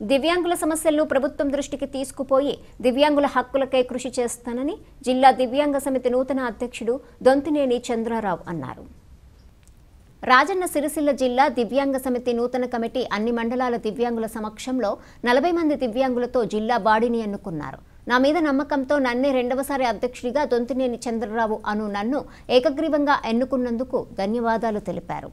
దివ్యాంగుల సమస్యలను ప్రభుత్వం దృష్టికి తీసుకుపోయి దివ్యాంగుల హక్కులకై కృషి చేస్తానని జిల్లా దివ్యాంగ సమితి నూతన అధ్యక్షుడు దొంతినేని చంద్రారావు అన్నారు. రాజన్న సిరిసిల్ల జిల్లా దివ్యాంగ సమితి నూతన కమిటీ అన్ని మండలాల దివ్యాంగుల సమక్షంలో నలభై మంది దివ్యాంగులతో జిల్లా బాడీని ఎన్నుకున్నారు. నా మీద నమ్మకంతో నన్నే రెండవసారి అధ్యక్షుడిగా దొంతినేని చంద్రరావు అను నన్ను ఏకగ్రీవంగా ఎన్నుకున్నందుకు ధన్యవాదాలు తెలిపారు.